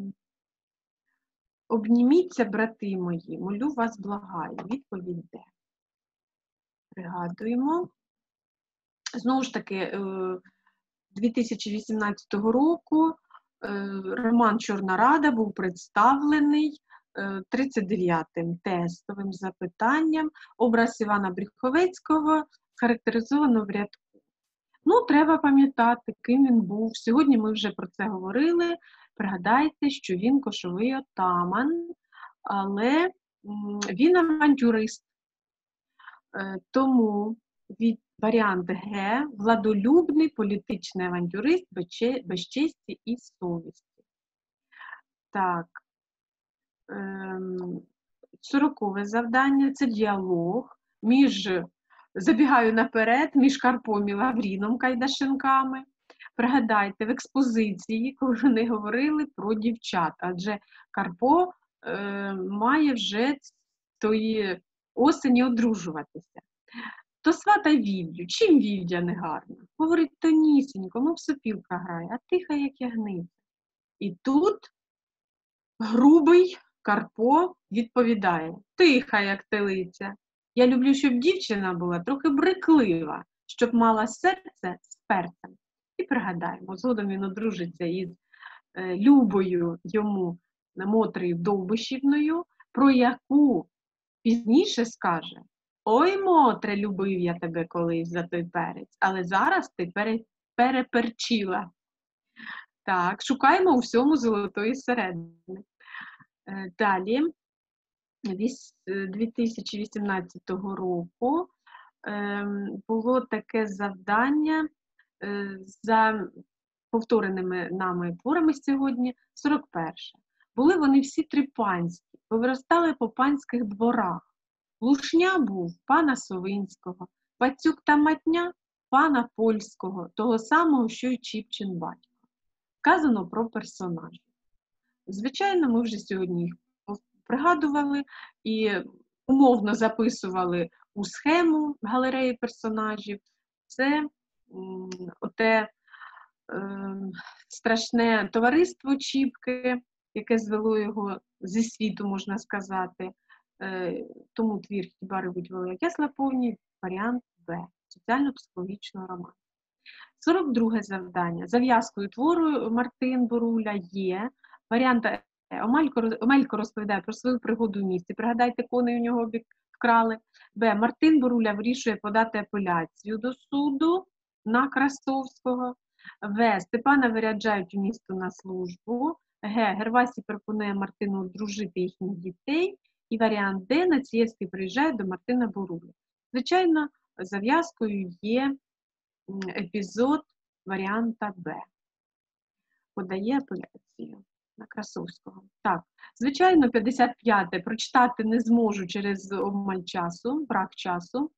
Speaker 1: обніміться, брати мої, молю вас благаю. Відповідь де. Пригадуємо. Знову ж таки, 2018 е, року е, роман Чорна Рада був представлений 39-м е, тестовим запитанням. Образ Івана Бріховецького характеризовано в рядку. Ну, треба пам'ятати, ким він був. Сьогодні ми вже про це говорили. Пригадайте, що він кошовий отаман, але він авантюрист. Тому від Варіант Г владолюбний політичний авантюрист без честі і совісті. Так, ем, сорокове завдання це діалог між, забігаю наперед, між Карпом і Лавріном Кайдашенками. Пригадайте, в експозиції, коли вони говорили про дівчат, адже Карпо е, має вже тої осені одружуватися то сватай вівдю. Чим вівдя не гарна? Говорить тонісінько, мов сопілка грає, а тиха, як ягниця. І тут грубий Карпо відповідає: Тиха, як телиця. Я люблю, щоб дівчина була трохи бриклива, щоб мала серце з перцем. І пригадаємо, згодом він одружиться із е, любою йому Мотрею Довбишівною, про яку пізніше скаже, Ой, Мотре, любив я тебе колись за той перець, але зараз ти пере, переперчила. Так, шукаємо у всьому золотої середини. Е, далі, 2018 е, року ем, було таке завдання за повтореними нами творами сьогодні, 41. Були вони всі три панські, повиростали по панських дворах. Лушня був пана Совинського, Пацюк та матня пана польського, того самого, що й Чіпчин батько. Вказано про персонажів. Звичайно, ми вже сьогодні їх пригадували і умовно записували у схему галереї персонажів. Це оте е, страшне товариство Чіпки, яке звело його зі світу, можна сказати. Е, тому твір хіба ревуть Ясла повні, варіант Б. Соціально-психологічного роману. 42 завдання. Зав'язкою твору Мартин Боруля є. Варіант Е. Омелько, Омелько розповідає про свою пригоду в місті. Пригадайте, коней у нього вкрали. Б. Мартин Боруля вирішує подати апеляцію до суду на Красовського. В. Степана виряджають у місто на службу. Г. Гервасі пропонує Мартину одружити їхніх дітей. І варіант Д. Націєвський приїжджає до Мартина Боруля. Звичайно, зав'язкою є епізод варіанта Б. Подає апеляцію на Красовського. Так, звичайно, 55-те прочитати не зможу через обмаль часу, брак часу.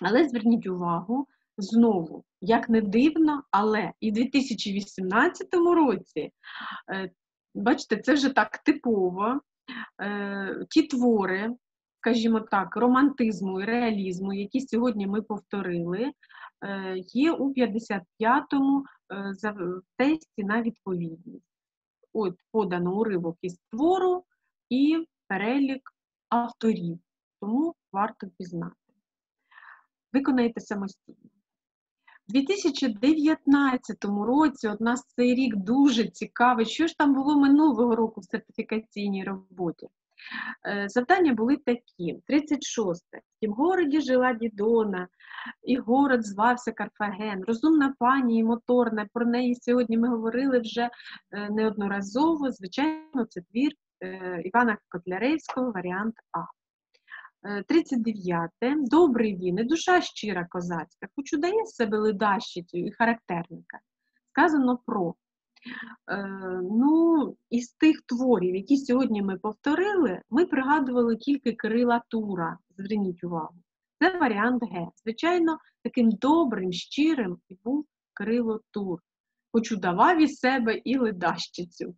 Speaker 1: Але зверніть увагу, знову, як не дивно, але і в 2018 році, е, бачите, це вже так типово. Е, ті твори, скажімо так, романтизму і реалізму, які сьогодні ми повторили, е, є у 55-му тесті на відповідність. От подано уривок із твору і перелік авторів, тому варто пізнати. Виконайте самостійно. У 2019 році от нас цей рік дуже цікавий. Що ж там було минулого року в сертифікаційній роботі? Е, завдання були такі: 36. В тім городі жила Дідона, і город звався Карфаген. Розумна пані і моторна. Про неї сьогодні ми говорили вже е, неодноразово. Звичайно, це твір е, Івана Котляревського, варіант А. 39. Добрий він, і душа щира козацька, хоч удає з себе ледащицю і характерника. Сказано про. Е, ну, із тих творів, які сьогодні ми повторили, ми пригадували тільки Кирила Тура. Зверніть увагу. Це варіант Г. Звичайно, таким добрим, щирим і був Кирило Тур, хоч удавав із себе і ледащицю.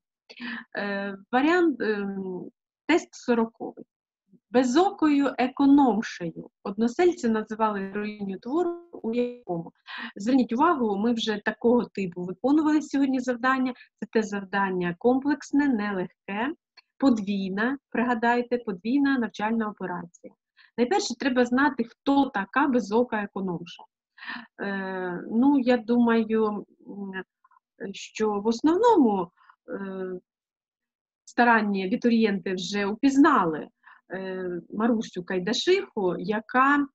Speaker 1: Е, Варіант е, тест сороковий безокою економшею. Односельці називали героїню твору, у якому. Зверніть увагу, ми вже такого типу виконували сьогодні завдання. Це те завдання комплексне, нелегке, подвійна, пригадайте, подвійна навчальна операція. Найперше, треба знати, хто така безока економша. Е, Ну, я думаю, що в основному е, старанні абітурієнти вже упізнали Марусю Кайдашиху, яка,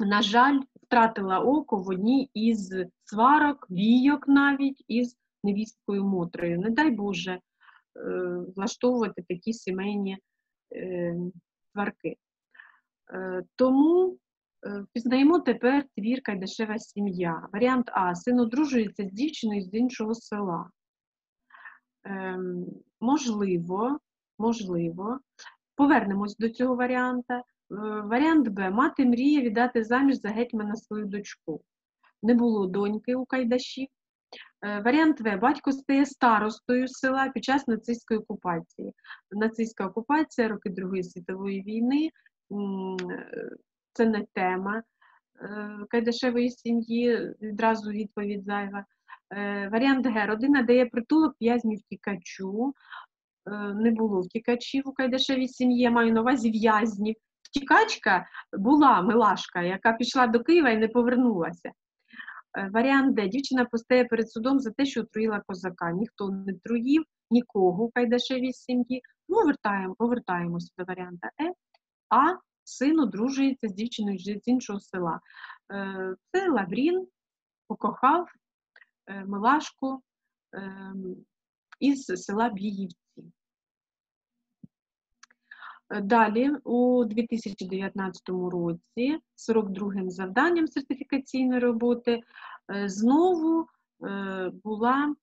Speaker 1: на жаль, втратила око в одній із сварок, війок навіть із невісткою Мотрею. Не дай Боже е, влаштовувати такі сімейні е, сварки. Тому пізнаємо тепер твір Кайдашева сім'я. Варіант А. Син одружується з дівчиною з іншого села. Ем, можливо, можливо, Повернемось до цього варіанта. Е, варіант Б. Мати мріє віддати заміж за гетьмана свою дочку. Не було доньки у Кайдашів. Е, варіант В. Батько стає старостою села під час нацистської окупації. Нацистська окупація, роки Другої світової війни це не тема е, Кайдашевої сім'ї, відразу відповідь зайва. Варіант Г. Родина дає притулок в'язню втікачу. Е, не було втікачів у Кайдашевій сім'ї, маю на увазі в'язнів. Втікачка була Милашка, яка пішла до Києва і не повернулася. Е, варіант Д. Дівчина постає перед судом за те, що отруїла козака. Ніхто не труїв, нікого у Кайдашевій сім'ї. Ну, повертаємо, повертаємося до варіанта Е. А син одружується з дівчиною з іншого села. Е, це Лаврін покохав Милашку ем, із села Б'ївці. Далі, у 2019 році, 42-м завданням сертифікаційної роботи, е, знову е, була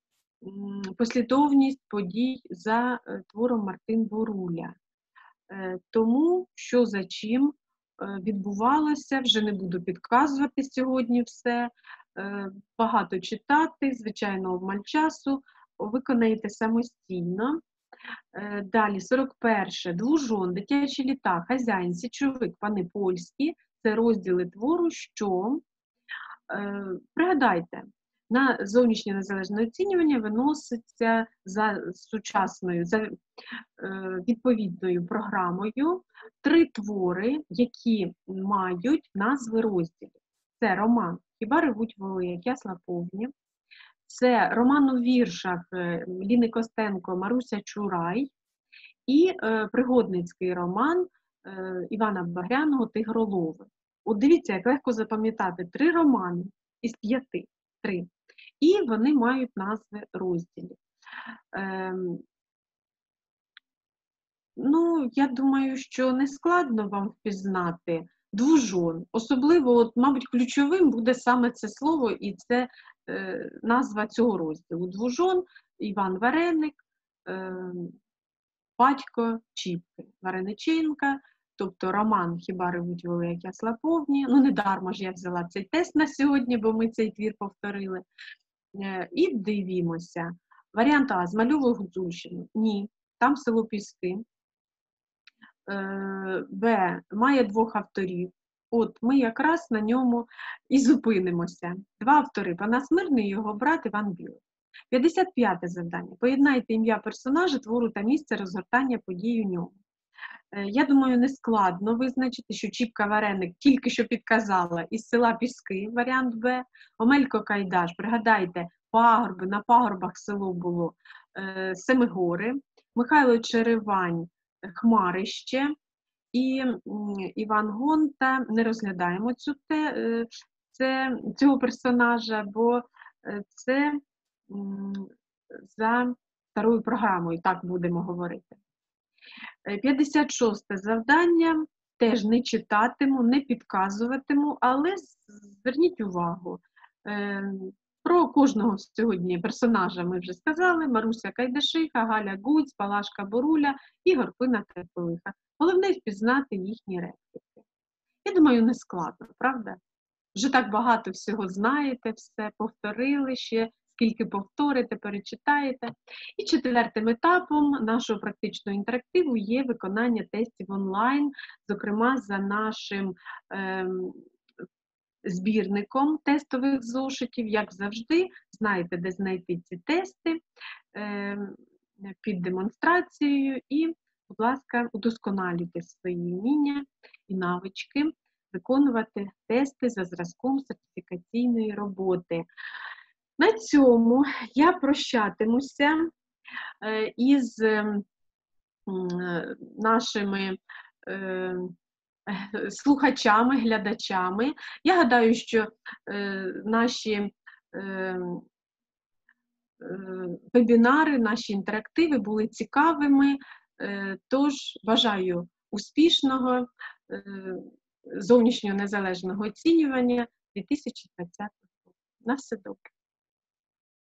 Speaker 1: послідовність подій за е, твором Мартин Боруля. Тому, що за чим відбувалося, вже не буду підказувати сьогодні все. Багато читати, звичайно, обмаль часу, виконаєте самостійно. Е, далі, 41. Двужон, дитячі літа, хазяїн, січовик, пани польські це розділи твору, що, е, пригадайте, на зовнішнє незалежне оцінювання виноситься за сучасною, за е, відповідною програмою три твори, які мають назви розділів. Це роман Хіба ревуть воли, як ясла повні. Це роман у віршах е, Ліни Костенко Маруся Чурай і е, пригодницький роман е, Івана Багряного Тигролови. От дивіться, як легко запам'ятати три романи із п'яти. Три. І вони мають назви розділів. Ем, ну, я думаю, що не складно вам впізнати двужон. Особливо, от, мабуть, ключовим буде саме це слово і це назва цього розділу. Двужон, Іван Вареник, е, батько Чіпки, Варениченка, тобто роман Хіба ревуть воли, як ясла повні. Ну, не дарма ж я взяла цей тест на сьогодні, бо ми цей твір повторили. Е, і дивімося. Варіант А. Змальовую Гуцульщину. Ні, там село Піски. Е, Б. Має двох авторів. От ми якраз на ньому і зупинимося. Два автори Панас Мирний і його брат Іван Білий. 55 завдання. Поєднайте ім'я персонажа, твору та місце розгортання подій у ньому. Е, Я думаю, не складно визначити, що Чіпка Вареник тільки що підказала із села Піски, варіант Б, Омелько Кайдаш, пригадайте, пагорби, на пагорбах село було е, Семигори, Михайло Черевань, Хмарище і Іван Гонта. Не розглядаємо цю те, е, це, цього персонажа, бо е, це за старою програмою, так будемо говорити. Е, 56 завдання. Теж не читатиму, не підказуватиму, але зверніть увагу. Про кожного сьогодні персонажа ми вже сказали: Маруся Кайдашиха, Галя Гуць, Палашка Боруля і Горпина Терпелиха. Головне впізнати їхні репліки. Я думаю, не складно, правда? Вже так багато всього знаєте, все повторили ще, скільки повторите, перечитаєте. І четвертим етапом нашого практичного інтерактиву є виконання тестів онлайн, зокрема за нашим ем, збірником тестових зошитів, як завжди, знаєте, де знайти ці тести ем, під демонстрацією і, будь ласка, удосконалюйте свої вміння і навички виконувати тести за зразком сертифікаційної роботи. На цьому я прощатимуся е, із ем, нашими е, слухачами, глядачами. Я гадаю, що е, наші е, е, вебінари, наші інтерактиви були цікавими. Тож бажаю успішного зовнішнього незалежного оцінювання 2020 року. На все добре.